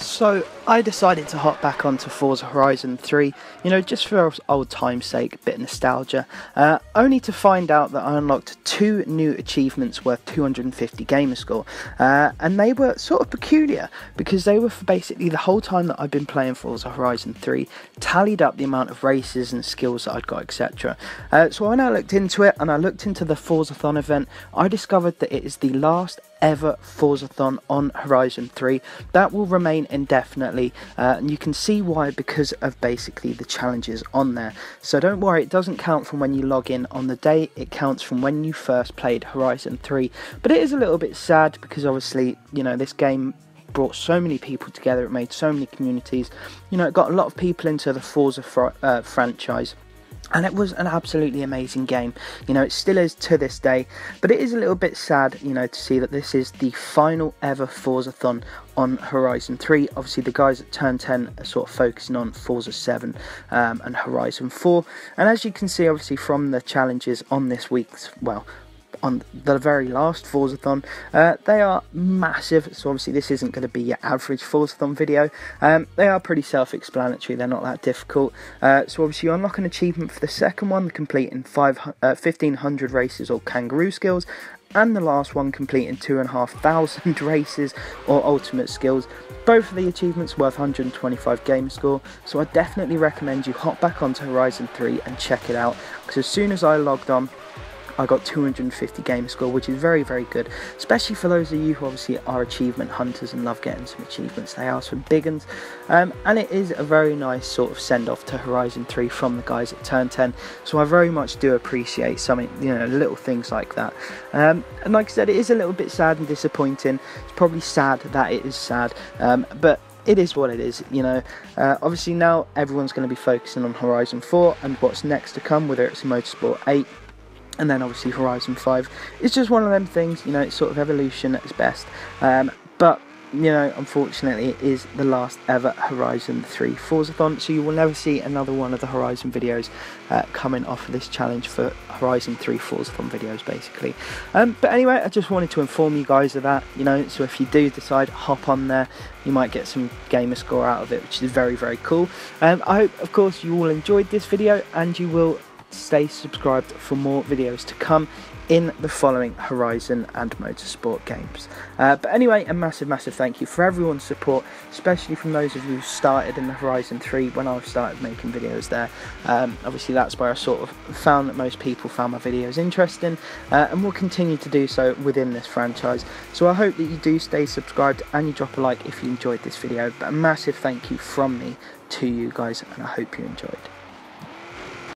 So I decided to hop back onto Forza Horizon 3, you know, just for old time's sake, bit of nostalgia, uh, only to find out that I unlocked two new achievements worth 250 gamer score, uh, and they were sort of peculiar because they were for basically the whole time that I've been playing Forza Horizon 3, tallied up the amount of races and skills that I'd got, etc. Uh, so when I looked into it and I looked into the Forzathon event, I discovered that it is the last ever Forzathon on Horizon 3. That will remain indefinitely, uh, and you can see why because of basically the challenges on there. So don't worry, it doesn't count from when you log in on the day, it counts from when you first played Horizon 3. But it is a little bit sad because obviously, you know, this game brought so many people together, it made so many communities. You know, it got a lot of people into the Forza fr uh, franchise and it was an absolutely amazing game. You know, it still is to this day, but it is a little bit sad, you know, to see that this is the final ever Forzathon on Horizon 3. Obviously, the guys at Turn 10 are sort of focusing on Forza 7 um, and Horizon 4. And as you can see, obviously, from the challenges on this week's, well, on the very last Forzathon. Uh, they are massive, so obviously this isn't going to be your average Forzathon video. Um, they are pretty self-explanatory, they're not that difficult. Uh, so obviously you unlock an achievement for the second one, completing five, uh, 1500 races or kangaroo skills, and the last one completing 2,500 races or ultimate skills. Both of the achievements worth 125 game score, so I definitely recommend you hop back onto Horizon 3 and check it out, because as soon as I logged on, I got 250 game score, which is very, very good, especially for those of you who obviously are achievement hunters and love getting some achievements. They are some big ones, um, and it is a very nice sort of send off to Horizon 3 from the guys at Turn 10. So I very much do appreciate some, you know, little things like that. Um, and like I said, it is a little bit sad and disappointing. It's probably sad that it is sad, um, but it is what it is, you know. Uh, obviously, now everyone's going to be focusing on Horizon 4 and what's next to come, whether it's Motorsport 8 and then obviously Horizon 5. It's just one of them things, you know, it's sort of evolution at its best. Um, but, you know, unfortunately, it is the last ever Horizon 3 Forzathon, so you will never see another one of the Horizon videos uh, coming off of this challenge for Horizon 3 Forzathon videos, basically. Um, but anyway, I just wanted to inform you guys of that, you know, so if you do decide hop on there, you might get some gamer score out of it, which is very, very cool. Um, I hope, of course, you all enjoyed this video, and you will stay subscribed for more videos to come in the following Horizon and Motorsport games. Uh, but anyway, a massive, massive thank you for everyone's support, especially from those of you who started in the Horizon 3 when I started making videos there. Um, obviously, that's where I sort of found that most people found my videos interesting, uh, and will continue to do so within this franchise. So I hope that you do stay subscribed and you drop a like if you enjoyed this video. But a massive thank you from me to you guys, and I hope you enjoyed.